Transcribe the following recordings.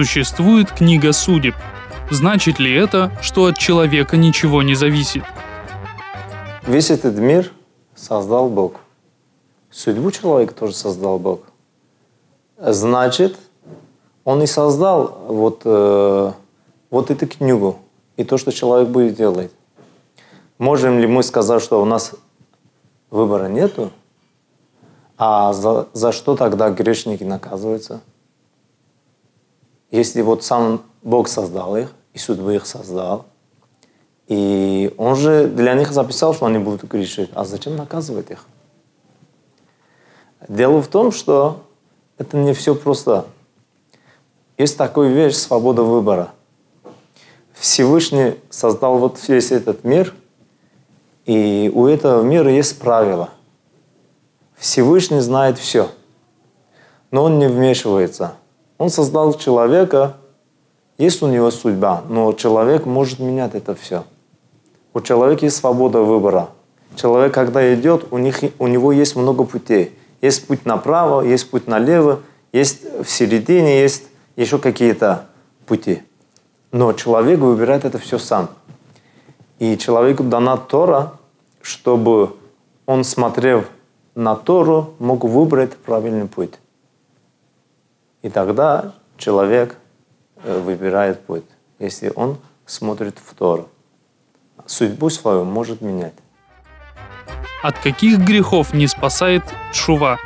Существует книга судеб. Значит ли это, что от человека ничего не зависит? Весь этот мир создал Бог. Судьбу человека тоже создал Бог. Значит, Он и создал вот, э, вот эту книгу и то, что человек будет делать. Можем ли мы сказать, что у нас выбора нету? А за, за что тогда грешники наказываются? Если вот сам Бог создал их, и судьбу их создал, и Он же для них записал, что они будут грешить. А зачем наказывать их? Дело в том, что это не все просто. Есть такая вещь – свобода выбора. Всевышний создал вот весь этот мир, и у этого мира есть правила. Всевышний знает все, но он не вмешивается. Он создал человека, есть у него судьба, но человек может менять это все. У человека есть свобода выбора. Человек, когда идет, у, них, у него есть много путей. Есть путь направо, есть путь налево, есть в середине, есть еще какие-то пути. Но человек выбирает это все сам. И человеку дана Тора, чтобы он, смотрев на Тору, мог выбрать правильный путь. И тогда человек э, выбирает путь, если он смотрит в Тору. Судьбу свою может менять. От каких грехов не спасает Шува?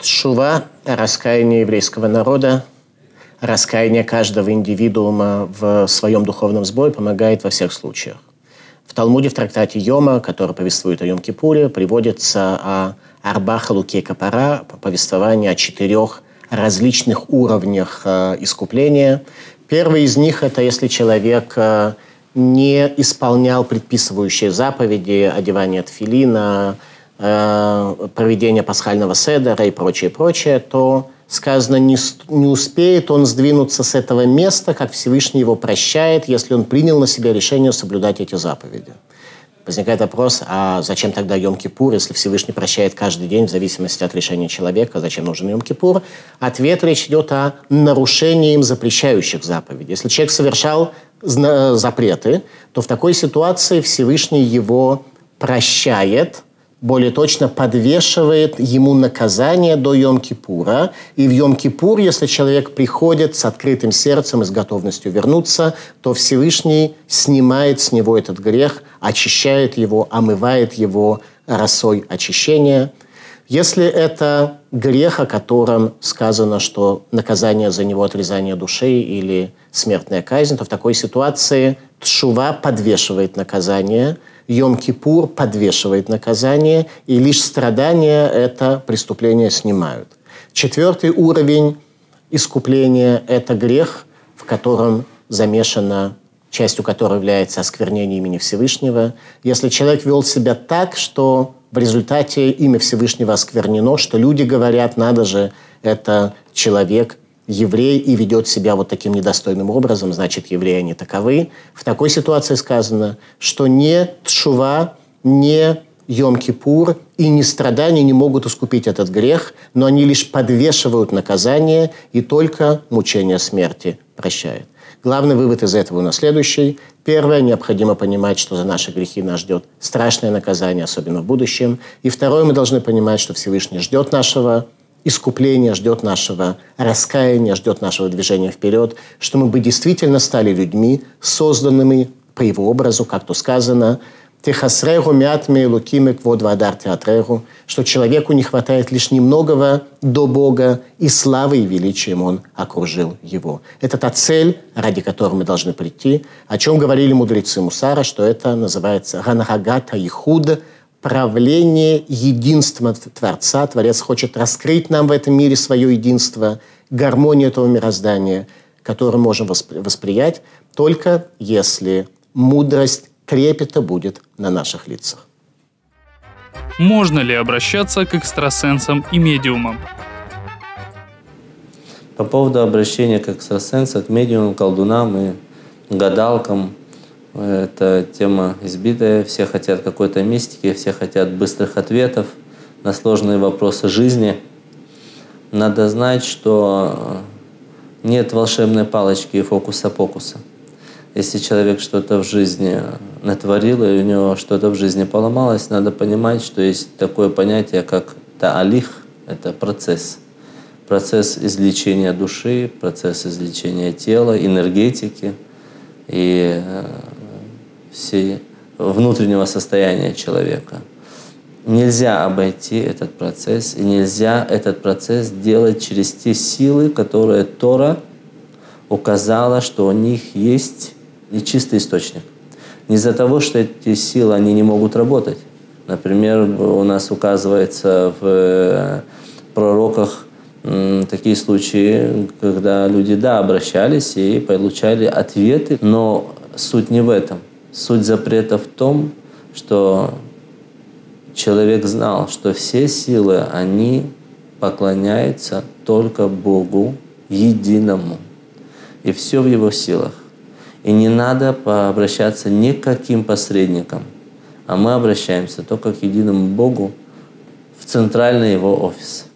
Шува – раскаяние еврейского народа, раскаяние каждого индивидуума в своем духовном сбое помогает во всех случаях. В Талмуде, в трактате Йома, который повествует о Йом-Кипуре, приводится о Арбаха Луке Капара, повествование о четырех различных уровнях э, искупления. Первый из них – это если человек э, не исполнял предписывающие заповеди, одевание тфилина, э, проведение пасхального седера и прочее, прочее, то сказано, не, не успеет он сдвинуться с этого места, как Всевышний его прощает, если он принял на себя решение соблюдать эти заповеди. Возникает вопрос, а зачем тогда Йом-Кипур, если Всевышний прощает каждый день в зависимости от решения человека, зачем нужен Йом-Кипур? Ответ речь идет о нарушении им запрещающих заповедей. Если человек совершал запреты, то в такой ситуации Всевышний его прощает, более точно подвешивает ему наказание до Йом-Кипура. И в Йом-Кипур, если человек приходит с открытым сердцем и с готовностью вернуться, то Всевышний снимает с него этот грех, очищает его, омывает его росой очищения. Если это грех, о котором сказано, что наказание за него отрезание души или смертная казнь, то в такой ситуации Тшува подвешивает наказание, Йом-Кипур подвешивает наказание, и лишь страдания это преступление снимают. Четвертый уровень искупления – это грех, в котором замешана частью которого является осквернение имени Всевышнего. Если человек вел себя так, что в результате имя Всевышнего осквернено, что люди говорят, надо же, это человек, еврей и ведет себя вот таким недостойным образом, значит, евреи они таковы. В такой ситуации сказано, что не Тшува, не Йом-Кипур и не страдания не могут искупить этот грех, но они лишь подвешивают наказание и только мучение смерти прощает. Главный вывод из этого у нас следующий. Первое, необходимо понимать, что за наши грехи нас ждет страшное наказание, особенно в будущем. И второе, мы должны понимать, что Всевышний ждет нашего искупления, ждет нашего раскаяния, ждет нашего движения вперед, что мы бы действительно стали людьми, созданными по его образу, как то сказано, Техасрегу мятме лукимек вот вадар театрегу, что человеку не хватает лишь немногого до Бога, и славы и величием Он окружил его. Это та цель, ради которой мы должны прийти, о чем говорили мудрецы Мусара, что это называется ганагата и худ, правление единства Творца. Творец хочет раскрыть нам в этом мире свое единство, гармонию этого мироздания, которое можем восприять только если мудрость трепета будет на наших лицах. Можно ли обращаться к экстрасенсам и медиумам? По поводу обращения к экстрасенсам, к медиумам, колдунам и гадалкам, это тема избитая. Все хотят какой-то мистики, все хотят быстрых ответов на сложные вопросы жизни. надо знать, что нет волшебной палочки и фокуса-покуса. Если человек что-то в жизни натворил, и у него что-то в жизни поломалось, надо понимать, что есть такое понятие, как таалих, это процесс. Процесс излечения души, процесс излечения тела, энергетики и э, всей внутреннего состояния человека. Нельзя обойти этот процесс, и нельзя этот процесс делать через те силы, которые Тора указала, что у них есть нечистый источник. Не из-за того, что эти силы, они не могут работать. Например, у нас указывается в э, пророках такие случаи, когда люди, да, обращались и получали ответы, но суть не в этом. Суть запрета в том, что человек знал, что все силы, они поклоняются только Богу единому. И все в его силах. И не надо обращаться ни к каким посредникам, а мы обращаемся только к единому Богу в центральный его офис.